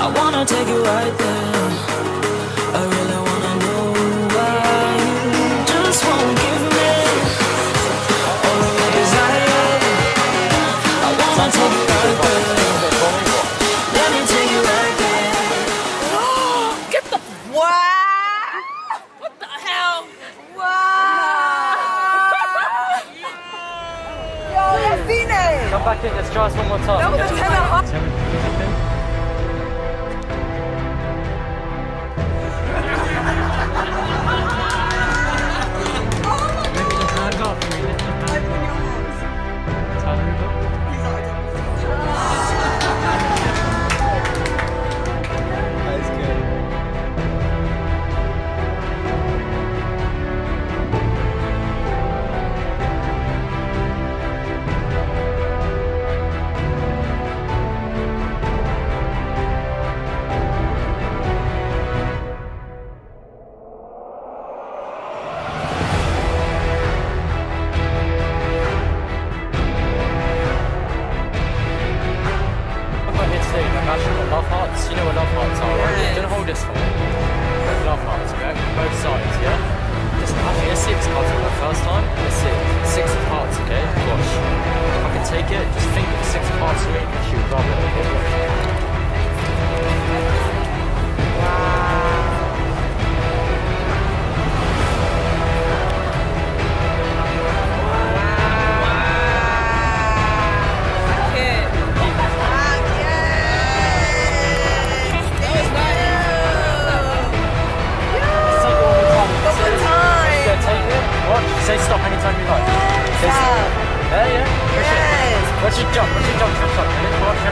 I wanna take you right there. I really wanna know why you just won't give me all your desire. I wanna take you right there. Let me take you right there. Get the wow! What the hell? Wow! Yo, Come back in, let's try us one more time. That was a 10 out of 10. Here too, I've actually got love hearts. You know what love hearts are, right? Yes. Don't hold this for me. Love hearts, okay? Both sides, yeah? Just actually, let's see if it's cards for the first time. Let's see. Six of hearts, okay? Watch. If I can take it, just think of the six of hearts to me, and she Say stop anytime you like. Say stop. Stop. Yeah, yeah. Yes. Watch it jump. Watch it jump to the top.